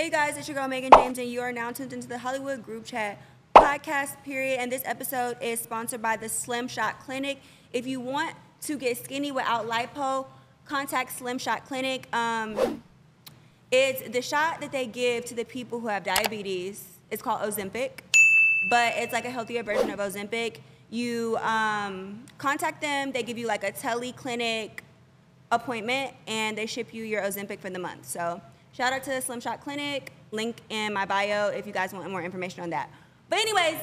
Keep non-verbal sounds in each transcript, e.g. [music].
Hey guys, it's your girl Mehgan James, and you are now tuned into the Hollywood Group Chat podcast. Period. And this episode is sponsored by the Slim Shot Clinic. If you want to get skinny without lipo, contact Slim Shot Clinic. Um, it's the shot that they give to the people who have diabetes. It's called Ozempic, but it's like a healthier version of Ozempic. You um, contact them. They give you like a teleclinic appointment, and they ship you your Ozempic for the month. So shout out to the Slim Shot Clinic. Link in my bio if you guys want more information on that. But anyways,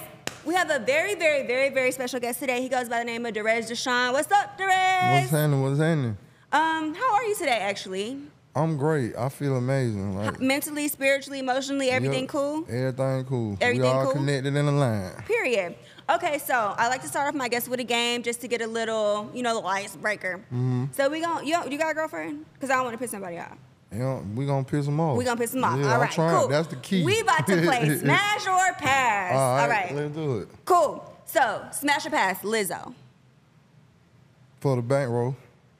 we have a very, very, very, very special guest today. He goes by the name of Derez De'shon. What's up, Derez? What's happening? What's happening? Um, how are you today, actually? I'm great. I feel amazing. Like Mentally, spiritually, emotionally, everything yep, cool? Everything cool. Everything we all cool? connected in a line. Period. Okay, so I like to start off my guests with a game just to get a little, you know, the icebreaker. Mm-hmm. So we gon' you, you got a girlfriend? Cause I don't want to piss somebody off. You know, we gonna piss them off. We gonna piss them off. Yeah, All right, cool. That's the key. We about to play [laughs] smash or pass. all right, All right, let's do it. cool. So smash or pass, Lizzo. For the bankroll.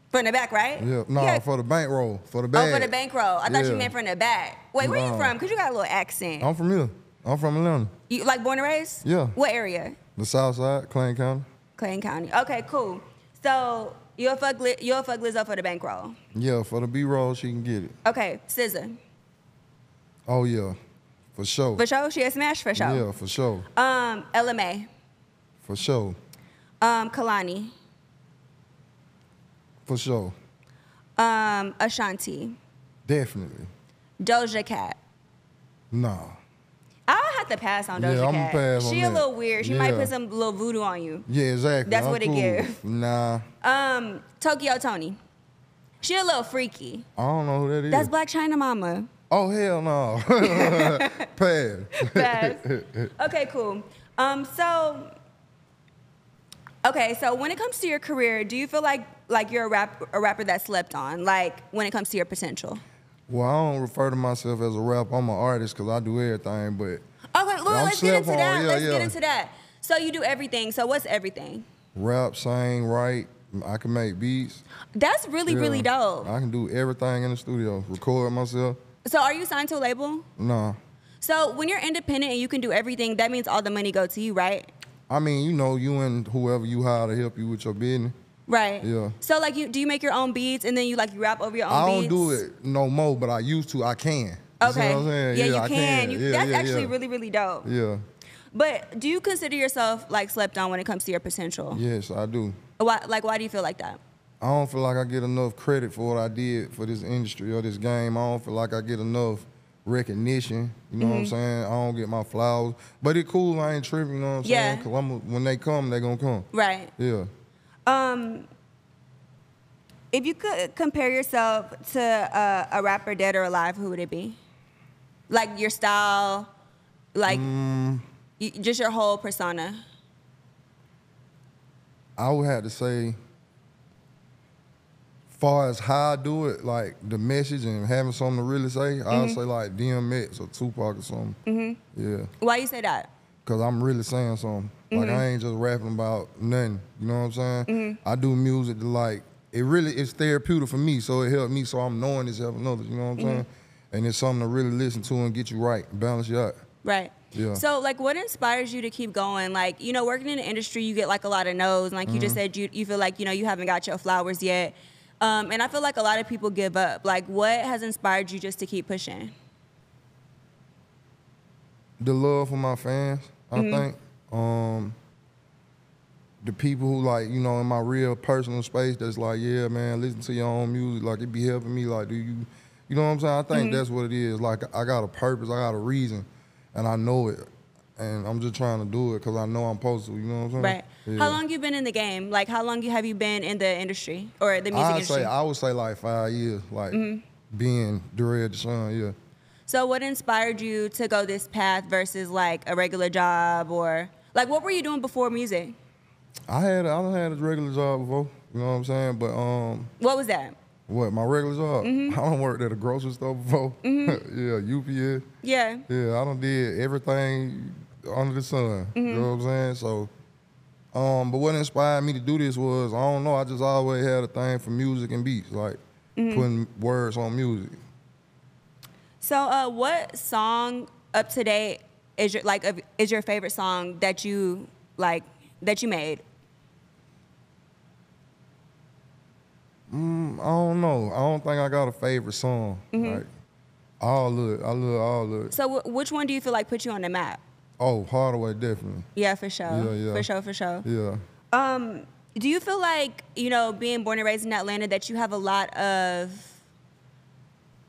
From the back, right? Yeah. No, Yeah. for the bankroll. For the Oh, for the bankroll. I thought you meant from the back. Wait, where are you from? Cause you got a little accent. I'm from here. I'm from Atlanta. You like born and raised? Yeah. What area? The South Side, Clayton County. Clayton County. Okay, cool. So you'll fuck Li- you'll fuck Lizzo for the bankroll. Yeah, for the B roll, she can get it. Okay, SZA. Oh yeah, for sure. For sure, she a smash for sure. Yeah, for sure. Um, Ella Mai. For sure. Um, Kehlani. For sure. Um, Ashanti. Definitely. Doja Cat. Nah. I'll have to pass on Yeah, Doja I'ma Cat. pass on she a that. little weird. She might put some little voodoo on you. Yeah, exactly. That's I'm what it cool. give. Nah. Um, Tokyo Toni. She a little freaky. I don't know who that is. That's Blac Chyna Mama. Oh hell no. [laughs] Pass. Pass. okay, cool. Um, so okay, so when it comes to your career, do you feel like like you're a rap a rapper that slept on? Like when it comes to your potential? Well, I don't refer to myself as a rapper. I'm an artist because I do everything. But Okay, well, let's get into on, that. yeah, let's get into that. So you do everything. So what's everything? rap, sing, write. I can make beats. That's really, Yeah. really dope. I can do everything in the studio. Record myself. So are you signed to a label? Nah. So when you're independent and you can do everything, that means all the money go to you, right? I mean, you know, you and whoever you hire to help you with your business. Right. Yeah. So like you do you make your own beats and then you like you rap over your own I don't do it no more, but I used to. I can. You Okay. what I'm saying? Yeah, you I can. You, Yeah, that's yeah, actually yeah. really, really dope. Yeah. But do you consider yourself like slept on when it comes to your potential? Yes, I do. Why, like, why do you feel like that? I don't feel like I get enough credit for what I did for this industry or this game. I don't feel like I get enough recognition. You know what I'm Mm-hmm. saying? I don't get my flowers. But it cool. I ain't tripping. You know what I'm Yeah. saying? Cause I'm, when they come, they gonna come. Right. Yeah. Um, if you could compare yourself to a, a rapper dead or alive, who would it be? Like your style, like Mm. y- just your whole persona. I would have to say, far as how I do it, like the message and having something to really say, Mm-hmm. I would say like DMX or Tupac or something. Mm-hmm. Yeah. Why you say that? Cause I'm really saying something. Like Mm-hmm. I ain't just rapping about nothing. You know what I'm saying? I do music to like it really is therapeutic for me, so it helped me. So I'm knowing it's helping others. You know what I'm Mm-hmm. saying? And it's something to really listen to and get you right, balance you out. Right. Yeah. So, like, what inspires you to keep going? Like, you know, working in the industry, you get like a lot of no's. And like you just Mm-hmm. said, you you feel like you know you haven't got your flowers yet. Um, and I feel like a lot of people give up. Like, what has inspired you just to keep pushing? The love for my fans, I Mm-hmm. think. Um, the people who like, you know, in my real personal space, that's like, yeah, man, listen to your own music. Like it be helping me. Like, do you, you know what I'm saying? I Mm-hmm. think that's what it is. Like I got a purpose, I got a reason, and I know it, and I'm just trying to do it because I know I'm supposed to. You know what I'm saying? Right. Yeah. How long you been in the game? Like, how long have you been in the industry or the music I industry? say I would say like five years, like Mm-hmm. being Derez De'shon, yeah. so, what inspired you to go this path versus like a regular job or like what were you doing before music? I had I done had a regular job before, you know what I'm saying? But um What was that? what, my regular job? Mm-hmm. [laughs] I done worked at a grocery store before. [laughs] yeah, UPS. Yeah. Yeah, I don't did everything under the sun. You Mm-hmm. know what I'm saying? So um, but what inspired me to do this was I don't know, I just always had a thing for music and beats, like Mm-hmm. putting words on music. So, uh, what song up to date is your like is your favorite song that you like that you made? Mm, I don't know. I don't think I got a favorite song. Mm-hmm. Like all of it. I love all of it. So, wh- which one do you feel like put you on the map? Oh, Hardaway definitely. Yeah, for sure. Yeah, yeah. For sure, for sure. Yeah. Um, do you feel like you know, being born and raised in Atlanta, that you have a lot of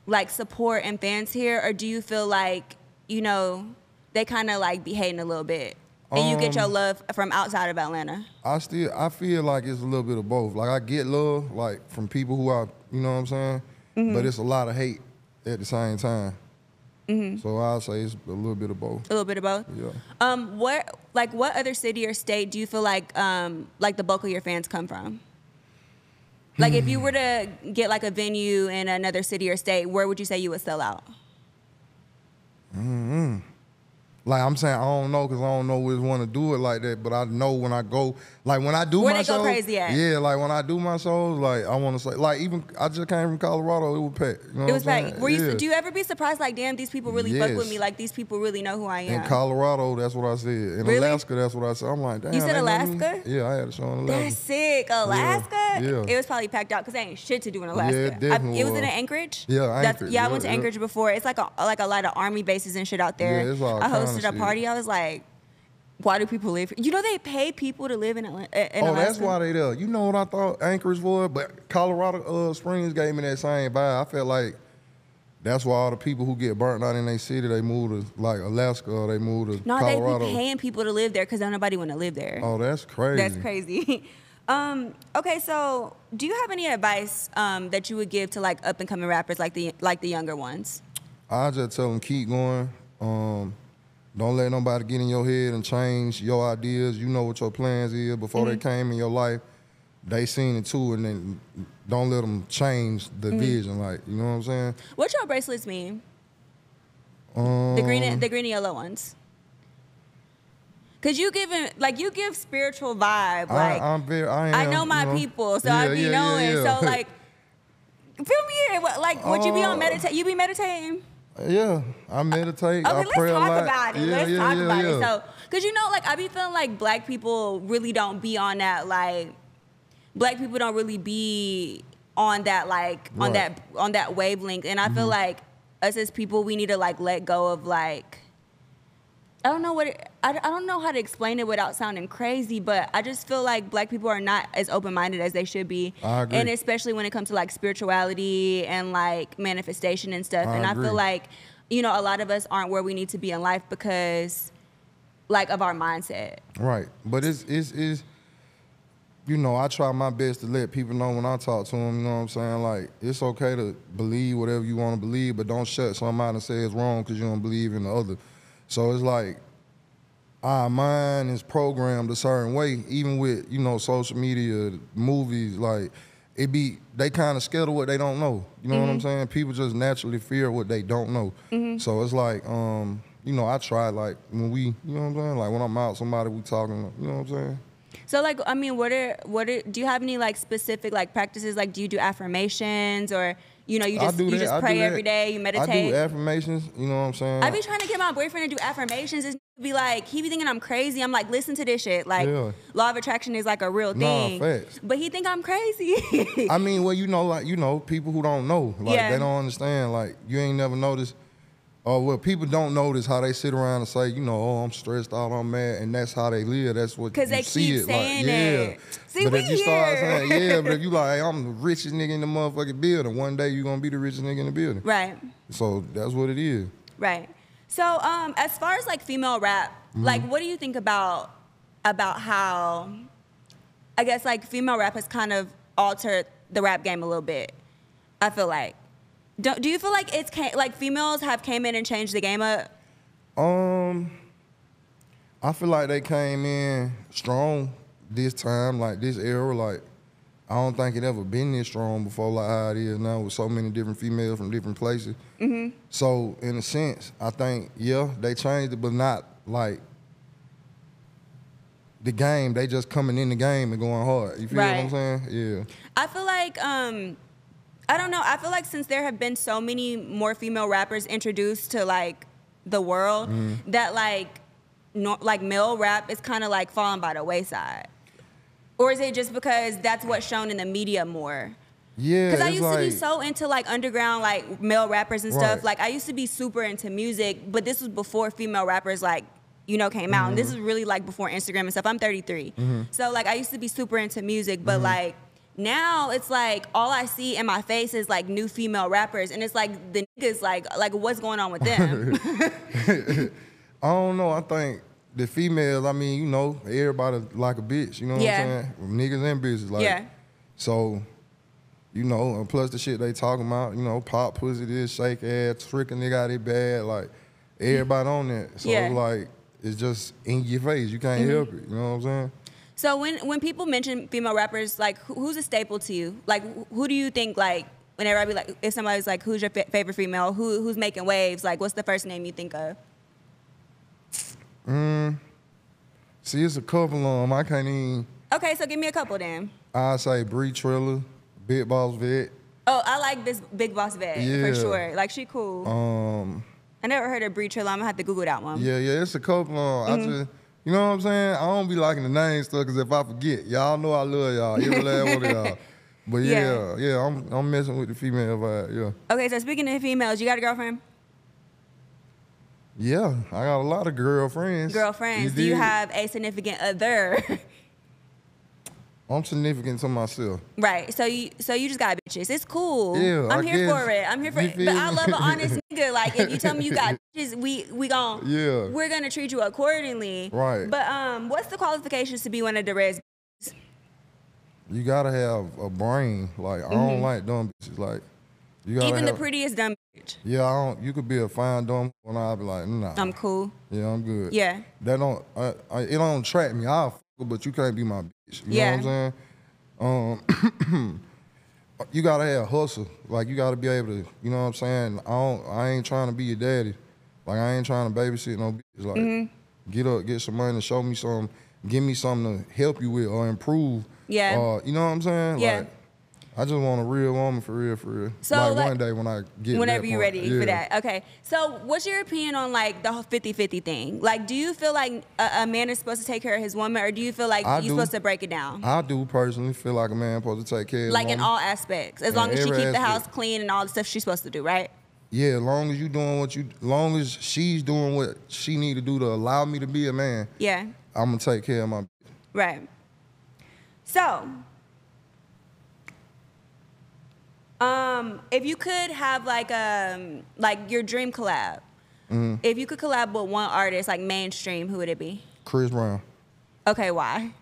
like support and fans here, or do you feel like you know they kind of like be hating a little bit, and you get your Um, love from outside of Atlanta? I still I feel like it's a little bit of both. Like I get love like from people who I you know what I'm saying? Mm-hmm. But it's a lot of hate at the same time. Mm-hmm. So I'll say it's a little bit of both. A little bit of both. Yeah. Um, what like what other city or state do you feel like um like the bulk of your fans come from? Like if you were to [sighs] get like a venue in another city or state, where would you say you would sell out? Like I'm saying, I don't know because I don't know which one to do it like that. But I know when I go, like when I do Where my shows, crazy at? yeah, like when I do my shows, like I want to say, like even I just came from Colorado, it was packed. You know It was I'm were you? Yeah. Do you ever be surprised? Like, damn, these people really fuck with me. Like, these people really know who I am. In Colorado, that's what I said. In Really? Alaska, that's what I said. I'm like, damn. You said? Alaska? Yeah, I had a show in Alaska. That's sick. Alaska. yeah. It was probably packed out because they ain't shit to do in Alaska. Yeah, it I- definitely it was in was. Anchorage. Yeah, Anchorage. yeah, I went to yeah. Anchorage before. It's like a like a lot of army bases and shit out there. Yeah, it's all I kinda hosted a party. I was like, why do people live? here? You know they pay people to live in Atlanta. In oh, Alaska. that's why they there. You know what I thought Anchorage was? But Colorado uh, Springs gave me that same vibe. I felt like that's why all the people who get burnt out in their city, they move to like Alaska or they move to No, Colorado. they be paying people to live there because nobody want to live there. Oh, that's crazy. That's crazy. [laughs] um, okay, so do you have any advice um, that you would give to like up and coming rappers like the like the younger ones? I just tell them keep going. Um, don't let nobody get in your head and change your ideas. You know what your plans is before Mm-hmm. they came in your life. They seen it too, and then don't let them change the Mm-hmm. vision. Like you know what I'm saying? What your bracelets mean? Um, The green and the green and yellow ones. Cause you give it like you give spiritual vibe. Like I, I'm very. I, am, I know my you know. people, so I be yeah, yeah, knowing. yeah. So [laughs] like, feel me. Like, would you be on Uh, meditate? You be meditating? Yeah, I meditate. Okay, I let's pray a talk lot. about it. Yeah, let's yeah, talk yeah, about it. So, cause you know, like I be feeling like black people really don't be on that. Like, black people don't really be on that. Like on that on that wavelength. And I feel Mm-hmm. like us as people, we need to like let go of like. I don't know what it, I, I don't know how to explain it without sounding crazy, but I just feel like black people are not as open minded as they should be, I agree. and especially when it comes to like spirituality and like manifestation and stuff. I and I feel like you know a lot of us aren't where we need to be in life because like of our mindset. Right, but it's it's it's. You know, I try my best to let people know when I talk to them. You know what I'm saying? Like, it's okay to believe whatever you want to believe, but don't shut somebody and say it's wrong because you don't believe in the other. So it's like our mind is programmed a certain way, even with you know social media, movies. Like, it be they kind of scared of what they don't know. You know what I'm saying? People just naturally fear what they don't know. So it's like, um, you know, I try like when we, you know what I'm saying? Like when I'm out, somebody we talking, you know what I'm saying? So like I mean, what are what are do you have any like specific like practices? Like do you do affirmations or you know you just do you just pray every day, you meditate. I do affirmations. You know what I'm saying? I be trying to get my boyfriend to do affirmations. This be like, he be thinking I'm crazy. I'm like, listen to this shit. Like, Yeah. law of attraction is like a real Nah, thing. facts. But he think I'm crazy. I mean, well, you know, like you know, people who don't know, like Yeah. they don't understand. Like you ain't never noticed. Or well, people don't notice how they sit around and say, you know, oh, I'm stressed out, I'm mad, and that's how they live. That's what 'Cause you they see keep it saying like, yeah. it. See, but if you start saying, yeah, but if you [laughs] like, hey, I'm the richest nigga in the motherfucking building, one day you are gonna be the richest nigga in the building. right. So that's what it is. Right. So, um, as far as like female rap, Mm-hmm. like, what do you think about about how, I guess like female rap has kind of altered the rap game a little bit. I feel like. Do, do you feel like it's ca- like females have came in and changed the game up? Um, I feel like they came in strong this time, like this era. Like I don't think it ever been this strong before, like how it is now with so many different females from different places. Mm-hmm. So in a sense, I think yeah, they changed it, but not like the game. They just coming in the game and going hard. You feel what I'm saying? Yeah. I feel like um I don't know. I feel like since there have been so many more female rappers introduced to like the world, Mm-hmm. that like no, like male rap is kind of like falling by the wayside. Or is it just because that's what's shown in the media more? Yeah, Because I used to be so into like underground like male rappers and Right. stuff. Like I used to be super into music, but this was before female rappers like you know came out. And Mm-hmm. this is really like before Instagram and stuff. I'm 33, so like I used to be super into music, Mm-hmm. but like now it's like all I see in my face is like new female rappers, and it's like the niggas like like what's going on with them? [laughs] I don't know. I think the females. I mean, you know, everybody like a bitch. You know what Yeah. I'm saying? Niggas and bitches. Like, Yeah. So, you know, and plus the shit they talking about. You know, pop pussy, this shake ass, trick a nigga out they bad. Like, everybody on that. So Yeah. Mm-hmm. like, it's just in your face. You can't help it. You know what I'm saying? so when when people mention female rappers, like who, who's a staple to you? Like who do you think like? Whenever I be like, if somebody's like, "Who's your fa- favorite female? Who who's making waves?" Like, what's the first name you think of? See, it's a couple of them. I can't even. Okay, so give me a couple then. I say Bree Triller, Big Boss Vette. Oh, I like this Big Boss Vette Yeah. for sure. Like she cool. Um, I never heard of Bree Trilla. I'm gonna have to Google that one. Yeah, yeah, it's a couple of 'em. Mm-hmm. I just, you know what I'm saying? I don't be liking the name stuff because if I forget, y'all know I love y'all, every last one of y'all. [laughs] But Yeah. yeah, yeah, I'm I'm messing with the female vibe. Yeah, Okay, so speaking of females, you got a girlfriend? Yeah, I got a lot of girlfriends. Girlfriends. Do you have a significant other? I'm significant to myself. right. So you so you just got bitches. It's cool. Yeah, I'm I here guess. for it. I'm here for You it. But I love an honest [laughs] nigga. Like if you tell me you got [laughs] bitches, we we gon' Yeah. we're gonna treat you accordingly. Right. But um, what's the qualifications to be one of the res? You gotta have a brain. Like I don't like dumb bitches. Like Mm-hmm. Even the have- prettiest dumb bitch. Yeah, I don't. You could be a fine dumb, and I'll be like, nah. I'm cool. yeah, I'm good. Yeah. That don't. I, I, it don't attract me. I'll fuck her, but you can't be my bitch. You Yeah. know what I'm saying? Um, [clears throat] you gotta have hustle. Like you gotta be able to. You know what I'm saying? I don't. I ain't trying to be your daddy. Like I ain't trying to babysit no bitch. Like Mm-hmm. get up, get some money, show me some, give me something to help you with or improve. Yeah. Uh, you know what I'm saying? Yeah. Like, I just want a real woman for real, for real. So, like, like, one day when I get whenever you're ready Yeah. for that. Okay. So, what's your opinion on like the 50-50 thing? Like, do you feel like a, a man is supposed to take care of his woman, or do you feel like I you're do. supposed to break it down? I do personally feel like a man supposed to take care of. like in all aspects, as In long as she keep the house clean and all the stuff she's supposed to do, right? Yeah, as long as you doing what you, long as she's doing what she need to do to allow me to be a man, Yeah. I'm gonna take care of my. Right. So, um, if you could have like um like your dream collab, Mm-hmm. if you could collab with one artist like mainstream, who would it be? Chris Brown. Okay, why?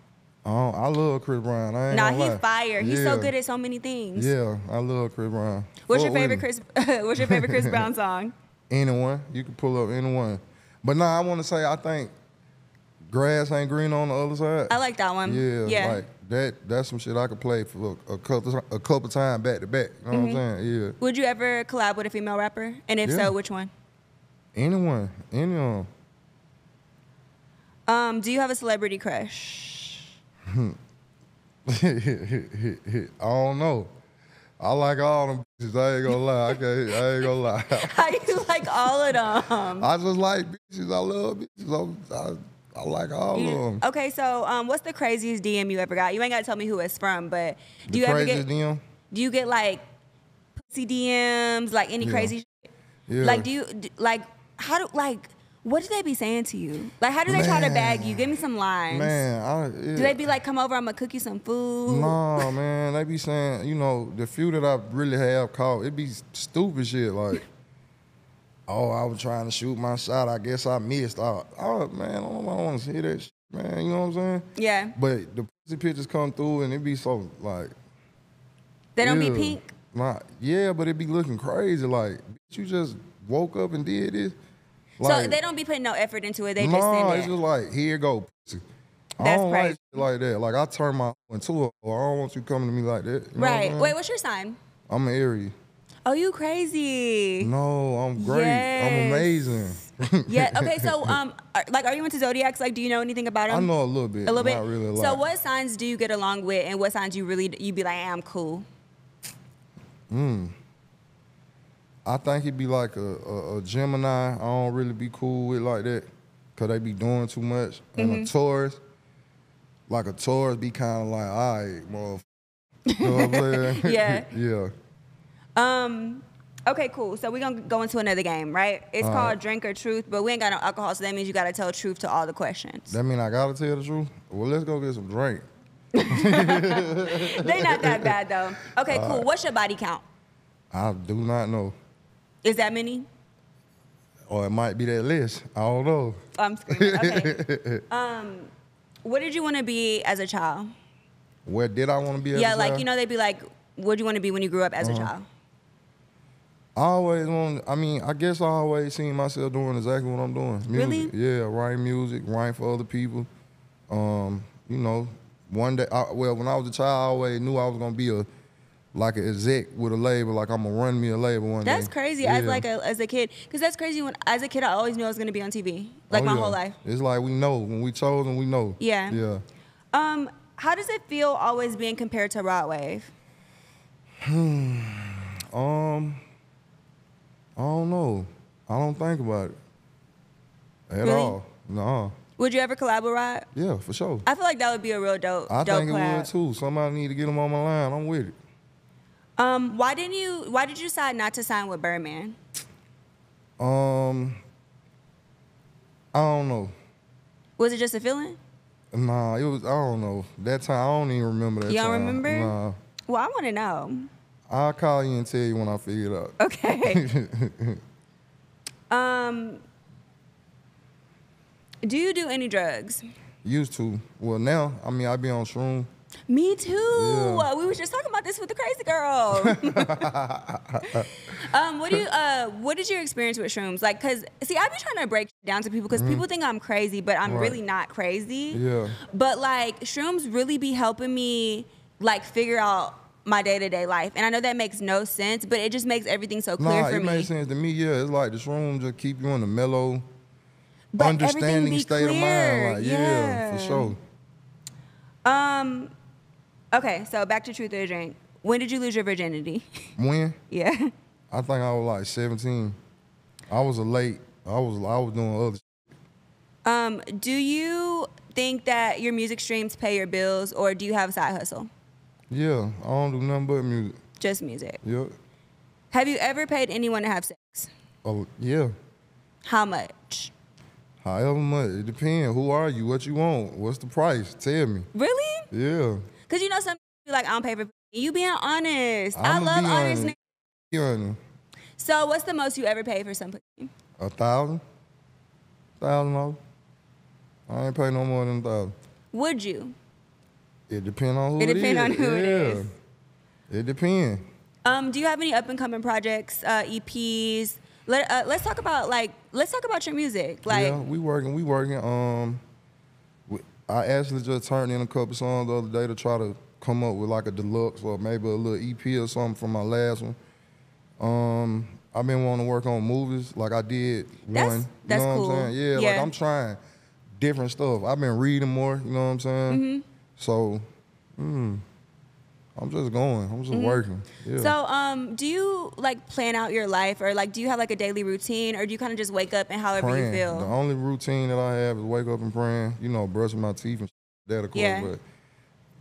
Oh, I love Chris Brown. I ain't Nah, he's lie. fire. He's so good at so many things. Yeah, I love Chris Brown. What's Fuck your favorite me. Chris? [laughs] What's your favorite Chris [laughs] Brown song? Anyone, you can pull up anyone. But nah, I want to say I think grass ain't green on the other side. I like that one. Yeah, Yeah. like that. That's some shit I could play for a, a couple a couple times back to back. You know Mm-hmm. what I'm saying? Yeah. Would you ever collab with a female rapper? And if Yeah. so, which one? Anyone, anyone. Um, do you have a celebrity crush? [laughs] I don't know. I like all them bitches. I ain't gonna lie. I, can't, I ain't gonna lie. [laughs] How do you like all of them? I just like bitches. I love bitches. I'm- I, I like all of them. Okay, so um, what's the craziest DM you ever got? You ain't gotta tell me who it's from, but do The you ever craziest get DM? do you get like pussy DMs, like any Yeah. crazy shit? Yeah. Like do you d- like how do like what do they be saying to you? Like how do they try to bag you? Give me some lines. Man, I, yeah. Do they be like, come over, I'm gonna cook you some food? No, [laughs] man. They be saying, you know, the few that I really have caught, it be stupid shit like, oh, I was trying to shoot my shot. I guess I missed. Oh, oh man, I don't, want to see that shit, man. You know what I'm saying? Yeah. But the pussy pictures come through and it be so like, They don't be pink? Nah, yeah, but it be looking crazy. Like, you just woke up and did this. so they don't be putting no effort into it, they just no, send it's just like here go. Pussy. I That's don't crazy. like shit like that. Like I turn my into a. I don't want you coming to me like that. You know what I'm right. Wait, what's your sign? I'm an Aries. Oh, you crazy. No, I'm great. I'm amazing. [laughs] Yeah. Okay. So, um, are, like, are you into zodiacs? Like, do you know anything about them? I know a little bit. a little bit. Really a. So, what signs do you get along with, and what signs you really you be like, "Hey, I'm cool? Hmm. I think he'd be like a, a, a Gemini. I don't really be cool with like that, cause they be doing too much. And Mm-hmm. a Taurus, like a Taurus, be kind of like, all right, motherfucker. [laughs] You know what I'm saying? [laughs] Yeah. yeah. Um, okay, cool. So we're gonna go into another game, right? It's All called right. Drink or Truth, but we ain't got no alcohol, so that means you gotta tell truth to all the questions. That mean I gotta tell the truth. Well, let's go get some drink. they not that bad though. Okay, cool. What's your body count? I do not know, Is that many? or it might be that list. I don't know. I'm screaming. Okay. [laughs] um, what did you want to be as a child? Where did I want to be? as yeah, like child? you know, they'd be like, "What do you want to be when you grew up as Uh-huh. a child?" I always want. I mean, I guess I always seen myself doing exactly what I'm doing. Music. Really? Yeah, writing music, writing for other people. Um, you know, one day. I, well, when I was a child, I always knew I was gonna be a like an exec with a label. Like I'm gonna run me a label one day. That's crazy. As like a as a kid, because that's crazy. When as a kid, I always knew I was gonna be on TV, like Oh, my yeah. whole life. It's like we know when we chosen, we know. Yeah. Yeah. Um, how does it feel always being compared to Rod Wave? Um, I don't know. I don't think about it at Really? all. No. Would you ever collaborate? Yeah, for sure. I feel like that would be a real dope. I dope think it collab. would too. Somebody need to get him on my line. I'm with it. Um, why didn't you? Why did you decide not to sign with Birdman? Um, I don't know. Was it just a feeling? Nah, it was. I don't know. That time, I don't even remember that time. You don't time. remember? Nah. Well, I want to know. I'll call you and tell you when I figure it out. Okay. [laughs] um, do you do any drugs? Used to. Well, now, I mean, I be on shroom. Me too. Yeah. We were just talking about this with the crazy girl. [laughs] um, what do you? Uh, what is your experience with shrooms? Like, cause see, I be trying to break down to people because people think I'm crazy, but I'm. Right. really not crazy. Yeah. But like, shrooms really be helping me like figure out my day to day life, and I know that makes no sense, but it just makes everything so clear Nah, for it me. makes sense to me. Yeah, it's like this room just keep you in the mellow, But understanding state of mind. Like, yeah, for sure. Um. Okay, so back to truth or drink. When did you lose your virginity? [laughs] When? yeah. I think I was like 17. I was a late. I was I was doing other. Um, do you think that your music streams pay your bills, or do you have a side hustle? Yeah, I don't do nothing but music. Just music. Yeah. Have you ever paid anyone to have sex? Oh, yeah. How much? However much. It depends. Who are you? What you want? What's the price? Tell me. Really? Yeah. Cause you know some people like I don't pay for. You being honest. I love be honest. honest. niggas. You know, So what's the most you ever paid for some a thousand? Thousand dollars? I ain't pay no more than a thousand. Would you? It depend on who It it depend is. on who it yeah. is. It depend. Um, do you have any up and coming projects, uh, EPs? Let uh, let's talk about like let's talk about your music. Like yeah, we working. We working. Um, we- I actually just turned in a couple songs the other day to try to come up with like a deluxe or maybe a little EP or something from my last one. Um, I've been wanting to work on movies like I did That's- one. You that's know cool. what I'm saying? Yeah, Yeah. like I'm trying different stuff. I've been reading more. You know what I'm saying? Mm-hmm. So, mm, I'm just going. I'm just working. Yeah. Mm-hmm. So, um, do you like plan out your life, or like, do you have like a daily routine, or do you kind of just wake up and however praying. you feel? The only routine that I have is wake up and praying. You know, brushing my teeth and that of course. Yeah. But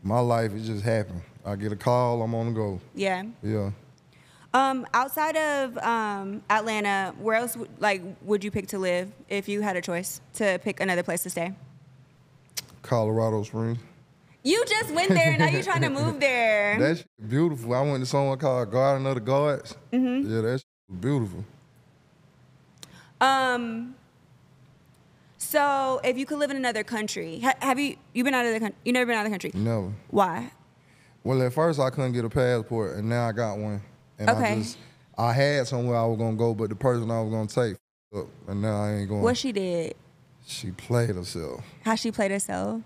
my life it just happened. I get a call, I'm on the go. Yeah. Yeah. Um, outside of um, Atlanta, where else would, like would you pick to live if you had a choice to pick another place to stay? Colorado Springs. You just went there, and now you're trying to move [laughs] there. That's beautiful. I went to someone called Garden of the Gods. Mm-hmm. Yeah, that's beautiful. Um. So, if you could live in another country, have you you been out of the country? You never been out of the country. Never. Why? Well, at first I couldn't get a passport, and now I got one. And Okay. I just I had somewhere I was gonna go, but the person I was gonna take up, and now I ain't going. What she did? she played herself. How she played herself?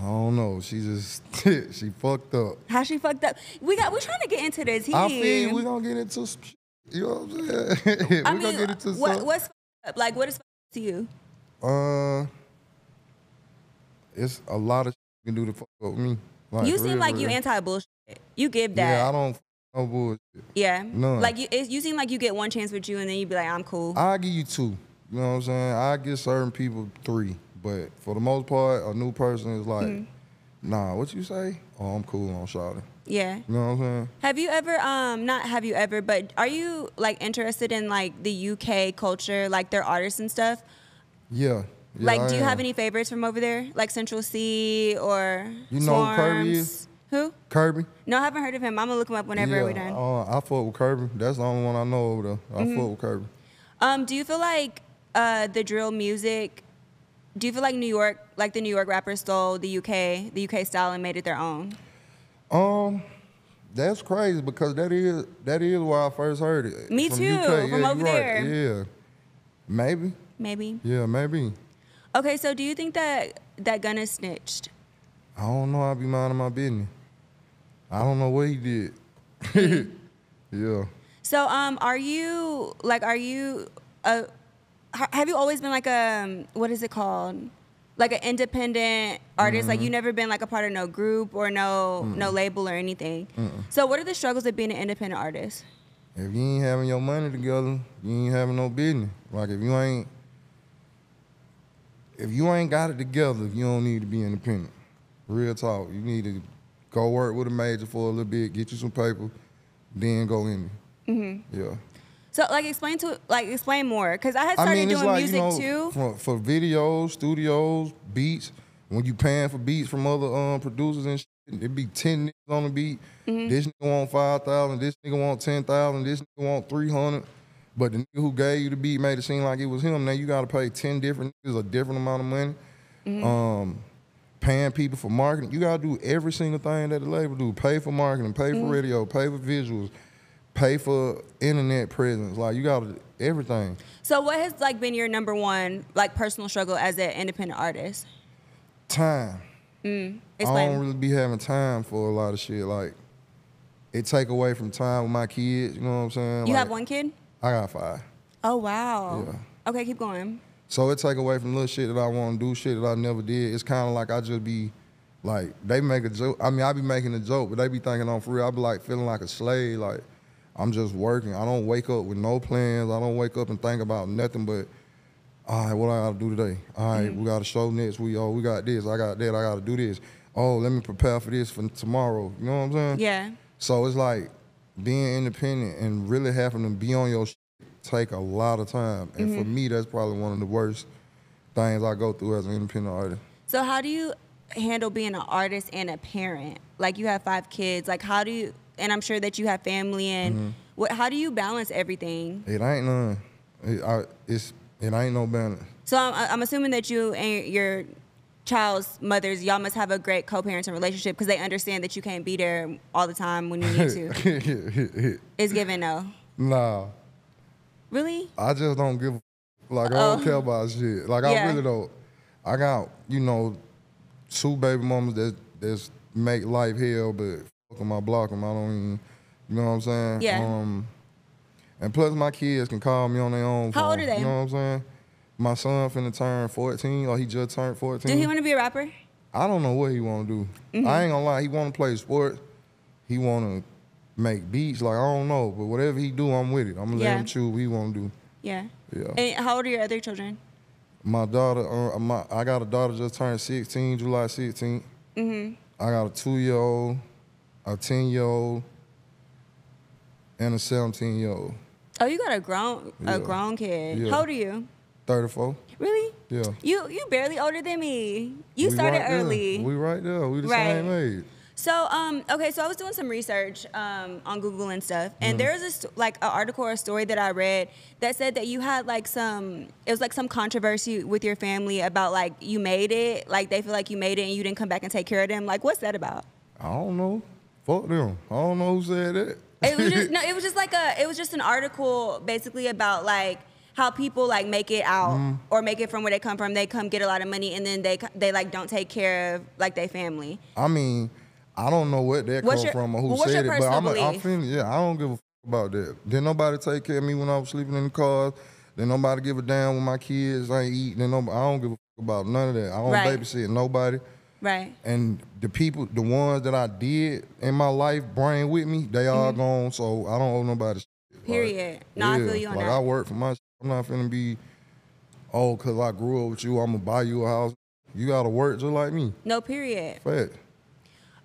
I don't know. She just [laughs] she fucked up. How she fucked up? We got. We're trying to get into this. Here. I feel we gonna get into some. You know what I'm saying? [laughs] we I gonna get into what, some. what's fucked up? like what is up to you? Uh, it's a lot of shit you can do to fuck up me. Like, you seem real, like for you anti bullshit. You give that. Yeah, I don't. no bullshit. Yeah. None. Like you, it, you seem like you get one chance with you, and then you be like, I'm cool. I give you two. You know what I'm saying? I give certain people three, but for the most part, a new person is like, Mm-hmm. nah. What you say? Oh, I'm cool on Shawty. yeah. You know what I'm saying? Have you ever, um, not have you ever, but are you like interested in like the UK culture, like their artists and stuff? Yeah. yeah like, I do you have any favorites from over there, like Central Cee or You know who Kirby is? Who? Kirby? No, I haven't heard of him. I'm gonna look him up whenever yeah, we're done. Uh, I fuck with Kirby. That's the only one I know over there. I Mm-hmm. fuck with Kirby. Um, do you feel like uh, the drill music? Do you feel like New York, like the New York rappers stole the UK, the UK style and made it their own? Um, that's crazy because that is that is where I first heard it. Me From too, UK. from yeah, over there. Right. Yeah, maybe. Maybe. Yeah, maybe. Okay, so do you think that that Gunna snitched? I don't know. I be minding my business. I don't know what he did. [laughs] Yeah. So, um, are you like, are you, uh, ha- have you always been like a, um, what is it called? Like an independent artist? Mm-hmm. Like you never been like a part of no group or no no label or anything. So, what are the struggles of being an independent artist? If you ain't having your money together, you ain't having no business. Like if you ain't, if you ain't got it together, you don't need to be independent. Real talk. You need to go work with a major for a little bit, get you some paper, then go in. Mm-hmm. Yeah. So, like, explain to like explain more, cause I had started I mean, it's doing like music you know, too. For, for videos, studios, beats. When you paying for beats from other um, producers and shit, it be ten niggas on the beat. Mm-hmm. This nigga want five thousand. This nigga want ten thousand. This nigga want three hundred. But the nigga who gave you the beat made it seem like it was him. Now you got to pay ten different niggas a different amount of money. Mm-hmm. Um, paying people for marketing. You gotta do every single thing that the label do. Pay for marketing. Pay Mm-hmm. for radio. Pay for visuals. Pay for internet presence. Like you got everything. So, what has like been your number one like personal struggle as an independent artist? Time. Mm, I don't really be having time for a lot of shit. Like, it take away from time with my kids. You know what I'm saying? you Like, have one kid? I got five. Oh wow. Yeah. Okay, keep going. So it take away from little shit that I want to do, shit that I never did. It's kind of like I just be, like, they make a joke. I mean, I be making a joke, but they be thinking I'm for real. I be like feeling like a slave. Like, I'm just working. I don't wake up with no plans. I don't wake up and think about nothing but, all right, what I gotta do today? All right, we got a show next week. Oh, we got this. I got that. I gotta do this. Oh, let me prepare for this for tomorrow. You know what I'm saying? Yeah. So it's like being independent and really having to be on your shit take a lot of time. And Mm-hmm. for me, that's probably one of the worst things I go through as an independent artist. So how do you handle being an artist and a parent? Like you have five kids. Like how do you? And I'm sure that you have family. And Mm-hmm. what? How do you balance everything? It ain't none. It, I, it's it ain't no balance. So I'm, I'm assuming that you and your child's mothers, y'all must have a great co-parenting relationship because they understand that you can't be there all the time when you need to. [laughs] it's given no. nah, Really? I just don't give. a Like I Oh. don't care about shit. Like I really don't. I got you know two baby mamas that that's make life hell, but 'em, I block 'em. I don't even. You know what I'm saying? Yeah. Um, and plus, my kids can call me on their own. How old are they? You know what I'm saying? My son finna turn 14, or he just turned 14. Do he want to be a rapper? I don't know what he want to do. Mm-hmm. I ain't gonna lie. He want to play sports. He want to make beats. Like I don't know, but whatever he do, I'm with it. I'm gonna Yeah. let him choose what he want to do. Yeah. Yeah. And how old are your other children? My daughter, uh, my, I got a daughter just turned 16, July 16th. Mm-hmm. I got a two year old, a 10 year old, and a 17 year old. Oh, you got a grown Yeah. a grown kid. Yeah. How old are you? 34. Really? Yeah. You you barely older than me. You We started right there. early. We right there. We the Right. same age. So um okay, so I was doing some research um on Google and stuff, and Mm-hmm. there was a st- like an article or a story that I read that said that you had like some it was like some controversy with your family about like you made it, like they feel like you made it and you didn't come back and take care of them. Like what's that about? I don't know. Fuck them. I don't know who said that. It was just [laughs] no, it was just like a it was just an article basically about like how people like make it out Mm-hmm. or make it from where they come from. They come get a lot of money and then they they like don't take care of like their family. I mean, I don't know what that What's come your- from or who well, said it, but I'm, feeling, yeah, I don't give a fuck about that. Didn't nobody take care of me when I was sleeping in the car. Didn't nobody give a damn when my kids ain't eating. Nobody, I don't give a fuck about none of that. I don't Right. babysit nobody. Right. And the people, the ones that I did in my life bring with me, they all gone. So I don't owe nobody. shit. Like, Mm-hmm. Period. No, I feel you on like that. I work for my. shit. I'm not finna be, oh, cause I grew up with you, I'm gonna buy you a house. You gotta work just like me. No, period. Fact.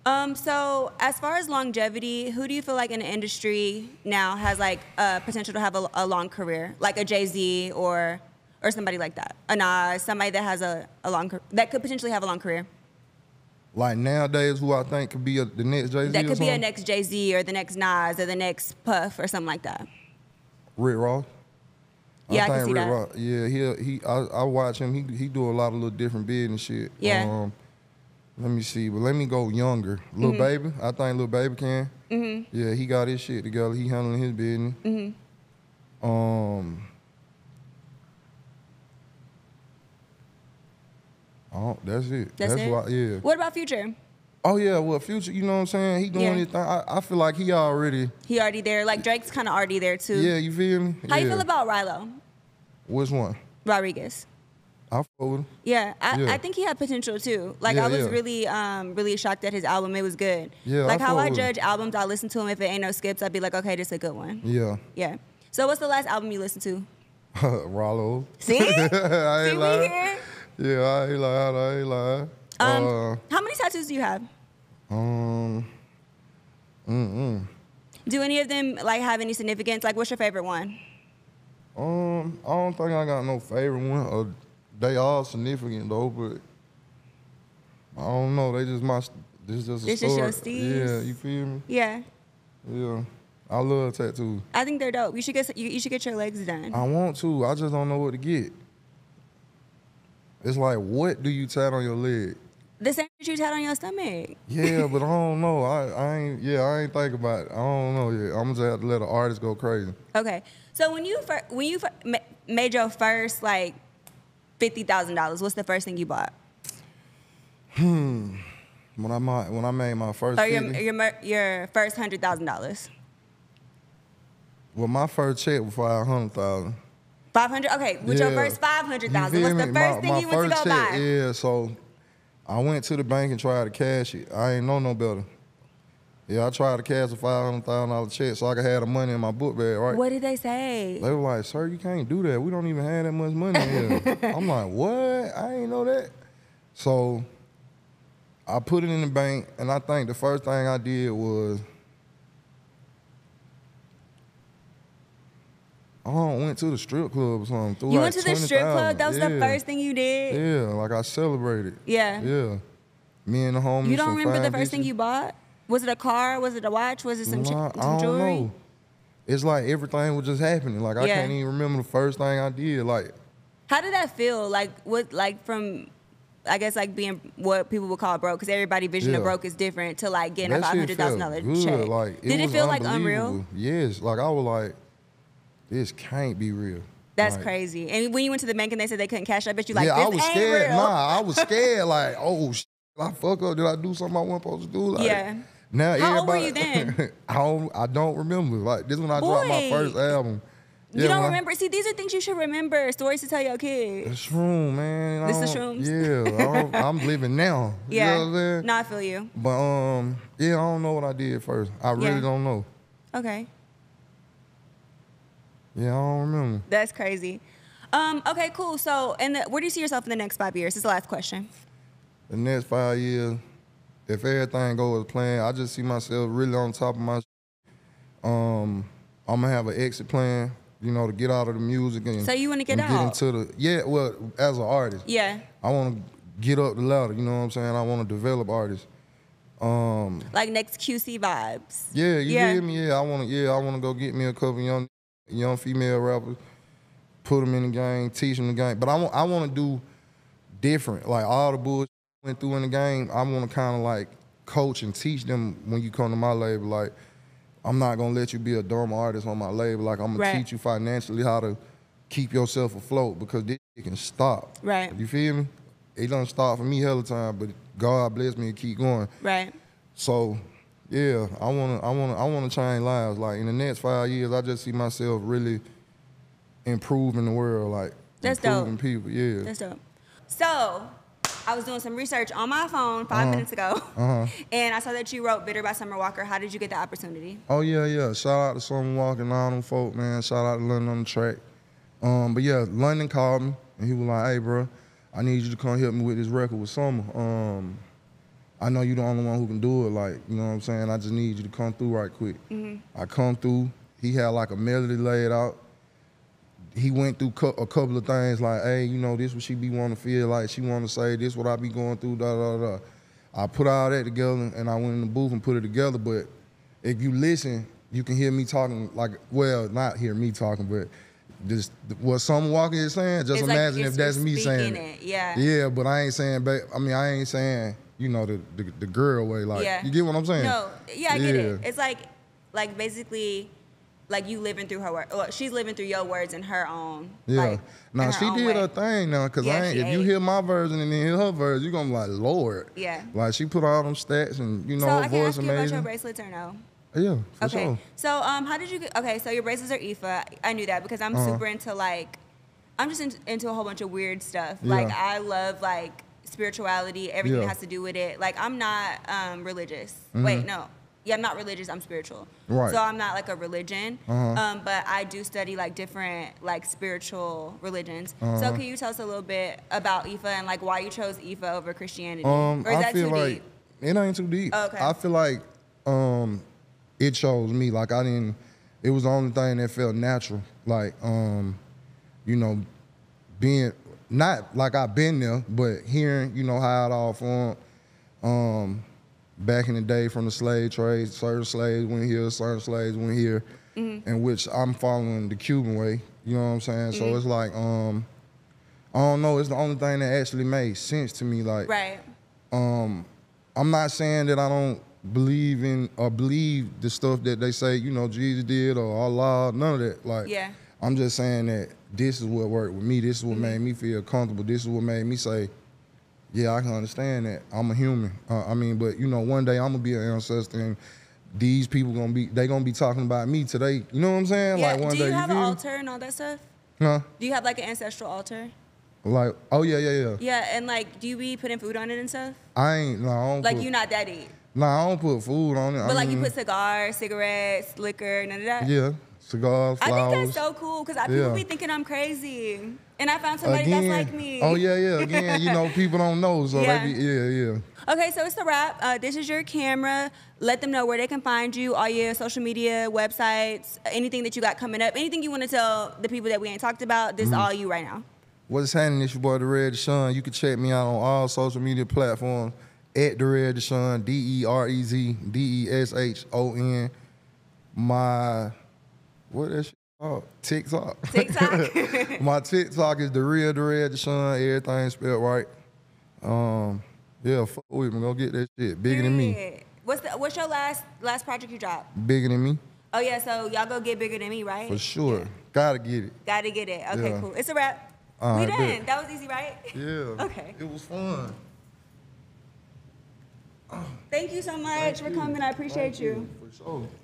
Um, so as far as longevity, who do you feel like in the industry now has like uh, potential to have a, a long career, like a Jay Z or or somebody like that, a Nas, somebody that has a, a long that could potentially have a long career. Like nowadays, who I think could be a, the next Jay Z? That could be a next Jay Z or the next Nas or the next Puff or something like that. Rick Ross. Yeah, I can think see Rick that. Ross, yeah, he he. I, I watch him. He he do a lot of little different business shit. Yeah. Um, let me see, but let me go younger. Little Mm-hmm. baby, I think Lil Baby can. Mm-hmm. Yeah, he got his shit together. He handling his business. Mm-hmm. Um. Oh, that's it. That's, it. why. Yeah. What about Future? Oh yeah. Well, future. You know what I'm saying? He doing Yeah. his thing. I, I feel like he already. He already there. Like Drake's kind of already there too. Yeah. You feel me? How you feel about Rylo Which one? Rodriguez? I fuck with him. Yeah, I, Yeah. I think he had potential too. Like Yeah, I was yeah. really, um, really shocked at his album. It was good. Yeah, I like how I with him. judge albums, I listen to them. If it ain't no skips, I'd be like, okay, this is a good one. Yeah. Yeah. So what's the last album you listened to? [laughs] Rylo. See, [laughs] I see, ain't we here. Yeah, I ain't lying. I ain't lying. Um, how many tattoos do you have? uh, um, mm-mm. Do any of them like have any significance? Like, what's your favorite one? Um, I don't think I got no favorite one. Uh, they all significant though, but I don't know. They just my. This is just a This just story. your steez. Yeah, you feel me? Yeah, Yeah, I love tattoos. I think they're dope. You should get you, you should get your legs done. I want to. I just don't know what to get. It's like, what do you tat on your leg? the same that you tat on your stomach. Yeah, but I don't know. [laughs] I, I ain't. Yeah, I ain't think about it. I don't know yet. I'm just have to let an artist go crazy. Okay, so when you fir- when you fir- ma- made your first like fifty thousand dollars, what's the first thing you bought? Hmm. When I my, when I made my first or your 50, your, your first hundred thousand dollars. well, my first check was five hundred thousand. Five hundred. Okay, with your Yeah. first five hundred thousand, what's the first My- thing my you went to go check, buy? Yeah, so I went to the bank and tried to cash it. I ain't know no better. Yeah, I tried to cash a five hundred thousand dollar check so I could have the money in my book bag, right? What did they say? They were like, "Sir, you can't do that. We don't even have that much money here." [laughs] I'm like, "What? I ain't know that." So I put it in the bank, and I think the first thing I did was Uh-huh, I don't went to the strip club or something. Threw You like went to the strip club. That was the first thing you did. Yeah, like I celebrated. Yeah. Yeah. Me and the homies. You don't remember the first thing you bought? Was it a car? Was it a watch? Was it some, Nah, some I jewelry? know. It's like everything was just happening. Like I Yeah. can't even remember the first thing I did. Like How did that feel? Like what? Like from, I guess like being what people would call broke, because everybody vision of Yeah. broke is different. To like getting a that five shit hundred thousand dollar check. Like did it feel like unreal? Yes. Like I was like, this can't be real. That's Like, crazy. And when you went to the bank and they said they couldn't cash, I bet you like yeah, this I was scared. real. Nah, I was scared. like, oh, shit, I fuck up. Did I do something I wasn't supposed to do? Like, Yeah. Now How old were you then? [laughs] I don't. I don't remember. Like this is when I dropped my first album. you Yeah, don't when I- remember? See, these are things you should remember. Stories to tell your kids. The shroom, man. This the don't- shrooms? Yeah, I'm [laughs] living now. You Yeah. know saying? No, I feel you. But um, yeah, I don't know what I did first. I really Yeah. don't know. Okay. Yeah, I don't remember. That's crazy. Um, okay, cool. So, and where do you see yourself in the next five years? This is the last question. The next five years, if everything goes as planned, I just see myself really on top of my. Um, I'm gonna have an exit plan, you know, to get out of the music and. So you wanna get and out? Get into the yeah. Well, as an artist, Yeah. I want to get up the ladder. You know what I'm saying? I want to develop artists. Um, Like next QC vibes. Yeah, you Yeah. hear me? Yeah, I want to. Yeah, I want to go get me a couple young, young female rappers, put them in the game, teach them the game. But I want, I want to do different. Like all the bullshit went through in the game, I want to kind of like coach and teach them when you come to my label. Like, I'm not gonna let you be a dumb artist on my label. Like, I'm gonna Right. teach you financially how to keep yourself afloat because this can stop. Right. You feel me? It doesn't stop for me hell of time, but God bless me and keep going. Right. So, yeah, I wanna, I wanna, I wanna change lives. Like in the next five years, I just see myself really improving the world. Like That's dope. improving people. Yeah. That's dope. So, I was doing some research on my phone 5 minutes ago, Uh-huh. [laughs] and I saw that you wrote "Bitter" by Summer Walker. How did you get the opportunity? Oh yeah, yeah. Shout out to Summer Walker and all them folk, man. Shout out to London on the track. Um, but yeah, London called me and he was like, "Hey, bro, I need you to come help me with this record with Summer. Um, I know you're the only one who can do it. Like, you know what I'm saying? I just need you to come through right quick." Mm-hmm. I come through. He had like a melody laid out. He went through a couple of things like, "Hey, you know, this what she be want to feel like. She want to say this what I be going through." Da da da. I put all that together and I went in the booth and put it together. But if you listen, you can hear me talking like, well, not hear me talking, but just what Summer Walker is saying. Just It's like imagine it's- if that's me saying speaking it, yeah. Yeah, but I ain't saying. Ba- I mean, I ain't saying. You know the the, the girl way. Like, yeah. you get what I'm saying? No, yeah, I get it. It's like, like basically, like you living through her word. Well, she's living through your words in her own. Yeah. Like, now she did way. her thing now, cause Yeah, I ain't, if you hear my version and then hear her version, you are gonna be like, Lord. Yeah. Like she put all them stats and you know So her I can voice ask you about amazing. your bracelets or no? yeah, for okay. sure. So um, how did you get? Okay, so your bracelets are Ifa. I knew that because I'm Uh-huh. super into like, I'm just in, into a whole bunch of weird stuff. Like I love like spirituality, everything Yeah. that has to do with it. Like I'm not um, religious. Wait, no. Yeah, I'm not religious. I'm spiritual. Mm-hmm. Right. So I'm not like a religion. Uh-huh. Um, but I do study like different like spiritual religions. So Uh-huh. can you tell us a little bit about Ifa and like why you chose Ifa over Christianity? Um, or is I that feel too like deep? it ain't too deep. Okay. I feel like um, it chose me. Like I didn't. It was the only thing that felt natural. Like um, you know, being not like I've been there, but hearing you know how it all formed. Um, back in the day from the slave trade, certain slaves went here, certain slaves went here, Mm-hmm. in which I'm following the Cuban way. You know what I'm saying? Mm-hmm. So it's like um, I don't know. It's the only thing that actually made sense to me. Like Right. um, I'm not saying that I don't believe in or believe the stuff that they say, you know, Jesus did or Allah, none of that. Like, Yeah. I'm just saying that this is what worked with me. This is what Mm-hmm. made me feel comfortable. This is what made me say, yeah, I can understand that. I'm a human. Uh, I mean, but you know, one day I'm gonna be an ancestor, and these people gonna be they gonna be talking about me today. You know what I'm saying? Yeah. Like one do day you have an altar and all that stuff? Huh? Do you have like an ancestral altar? Like, oh yeah, yeah, yeah. Yeah, and like, do you be putting food on it and stuff? I ain't. No, I don't Like, put, you're not that deep. Nah, I don't put food on it. I But like, you put cigars, cigarettes, liquor, none of that. Yeah, cigars, flowers. I think that's so cool because people Yeah. be thinking I'm crazy, and I found somebody that's like me. Oh yeah, yeah. Again, you know, people don't know, so Yeah. they be, yeah, yeah. Okay, so it's the wrap. Uh, this is your camera. Let them know where they can find you, all your social media, websites, anything that you got coming up, anything you want to tell the people that we ain't talked about. This Mm-hmm. all you right now. What's happening? It's your boy, Derez De'shon. You can check me out on all social media platforms at Derez De'shon, D E R E Z D E S H O N. My, what is that shit called? TikTok. TikTok. [laughs] My TikTok is The Real Derez De'shon. Everything spelled right. Um, yeah, fuck with me. Go get that shit. Bigger than me. What's the What's your last last project you dropped? Bigger than me, Oh yeah, so y'all go get bigger than me, right? for sure. Gotta get it. Gotta get it. Okay, Yeah. cool. It's a wrap. All we right, done. bet. That was easy, right? Yeah. [laughs] Okay. It was fun. Thank you so much for coming. I appreciate you. For sure.